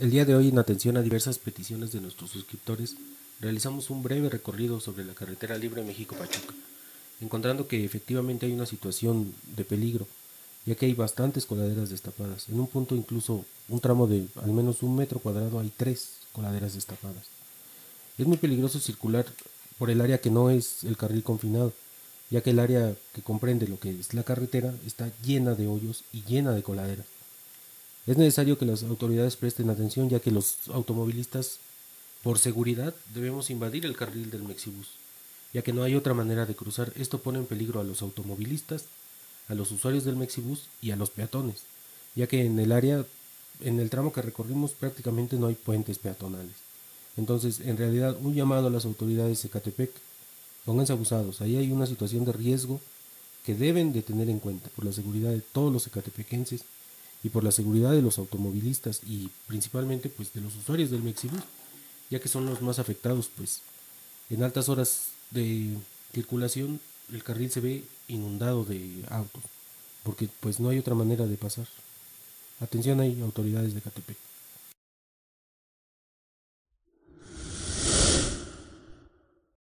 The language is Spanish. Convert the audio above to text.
El día de hoy, en atención a diversas peticiones de nuestros suscriptores, realizamos un breve recorrido sobre la carretera libre México-Pachuca, encontrando que efectivamente hay una situación de peligro, ya que hay bastantes coladeras destapadas. En un punto, incluso un tramo de al menos un metro cuadrado, hay tres coladeras destapadas. Es muy peligroso circular por el área que no es el carril confinado, ya que el área que comprende lo que es la carretera está llena de hoyos y llena de coladeras. Es necesario que las autoridades presten atención ya que los automovilistas, por seguridad, debemos invadir el carril del Mexibus, ya que no hay otra manera de cruzar. Esto pone en peligro a los automovilistas, a los usuarios del Mexibus y a los peatones, ya que en el área, en el tramo que recorrimos prácticamente no hay puentes peatonales. Entonces, en realidad, un llamado a las autoridades de Catepec, pónganse abusados, ahí hay una situación de riesgo que deben de tener en cuenta por la seguridad de todos los ecatepequenses y por la seguridad de los automovilistas y principalmente pues de los usuarios del Mexibus, ya que son los más afectados pues en altas horas de circulación el carril se ve inundado de autos, porque pues no hay otra manera de pasar. Atención ahí, autoridades de Catepec.